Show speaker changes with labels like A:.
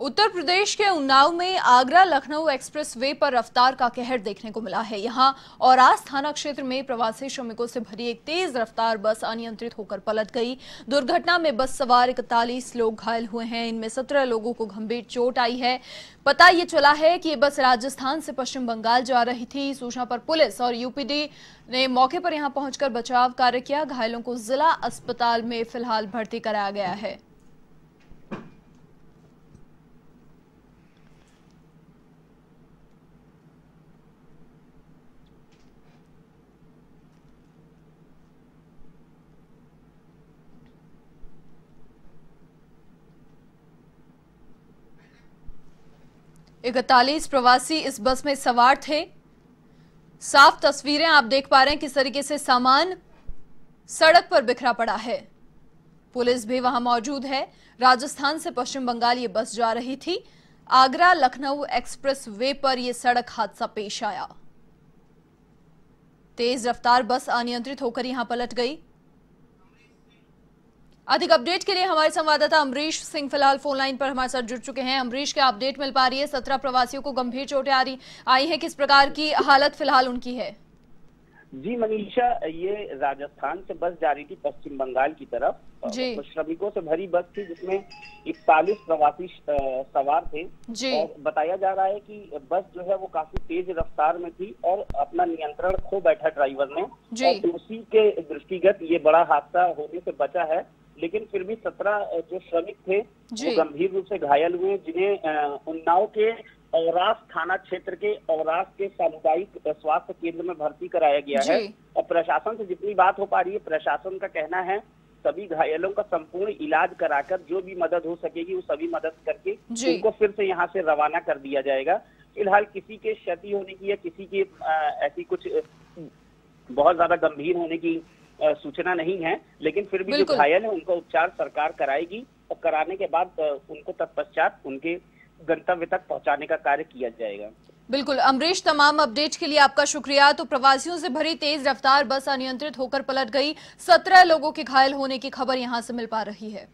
A: उत्तर प्रदेश के उन्नाव में Agra Lucknow express way पर रफ्तार का कहर देखने को मिला है। यहाँ औरास थाना क्षेत्र में प्रवासी श्रमिकों से भरी एक तेज रफ्तार बस अनियंत्रित होकर पलट गई। दुर्घटना में बस सवार इकतालीस लोग घायल हुए हैं। इनमें सत्रह लोगों को गंभीर चोट आई है। पता ये चला है कि ये बस राजस्थान से पश्चिम बंगाल जा रही थी। सूचना पर पुलिस और यूपीडी ने मौके पर यहाँ पहुंचकर बचाव कार्य किया। घायलों को जिला अस्पताल में फ़िलहाल भर्ती कराया गया है। इकतालीस प्रवासी इस बस में सवार थे। साफ़ तस्वीरें आप देख पा रहे हैं किस तरीके से सामान सड़क पर बिखरा पड़ा है। पुलिस भी वहाँ मौजूद है। राजस्थान से पश्चिम बंगाल ये बस जा रही थी। आगरा लखनऊ एक्सप्रेस वे पर यह सड़क हादसा पेश आया। तेज रफ्तार बस अनियंत्रित होकर यहाँ पलट गई। अधिक अपडेट के लिए हमारे संवाददाता अमरीश सिंह फ़िलहाल फ़ोन लाइन पर हमारे साथ जुड़ चुके हैं। अमरीश क्या अपडेट मिल पा रही है? सत्रह प्रवासियों को गंभीर चोटें आ रही आई है। किस प्रकार की हालत फ़िलहाल उनकी है?
B: जी मनीषा ये राजस्थान से बस जा रही थी पश्चिम बंगाल की तरफ़।
A: जी।
B: श्रमिकों से भरी बस थी जिसमें इकतालीस प्रवासी सवार थे।
A: जी।
B: और बताया जा रहा है कि बस जो है वो काफ़ी तेज रफ्तार में थी और अपना नियंत्रण खो बैठा ड्राइवर ने।
A: जी।
B: और उसी के दृष्टिगत ये बड़ा हादसा होने से बचा है। लेकिन फिर भी सत्रह जो श्रमिक थे वो गंभीर रूप से घायल हुए जिन्हें उन्नाव के औरास थाना क्षेत्र के औरास के सामुदायिक स्वास्थ्य केंद्र में भर्ती कराया गया है। और प्रशासन से जितनी बात हो पा रही है प्रशासन का कहना है सभी घायलों का संपूर्ण इलाज कराकर जो भी मदद हो सकेगी वो सभी मदद करके उनको फिर से यहाँ से रवाना कर दिया जाएगा। फ़िलहाल किसी के क्षति होने की या किसी के ऐसी कुछ बहुत ज़्यादा गंभीर होने की सूचना नहीं है लेकिन फिर भी जो। घायल है उनका उपचार सरकार कराएगी और कराने के बाद उनको तत्पश्चात उनके गंतव्य तक पहुँचाने का कार्य किया जाएगा।
A: बिल्कुल। अमरीश तमाम अपडेट के लिए आपका शुक्रिया। तो प्रवासियों से भरी तेज रफ्तार बस अनियंत्रित होकर पलट गई। सत्रह लोगों के घायल होने की खबर यहाँ से मिल पा रही है।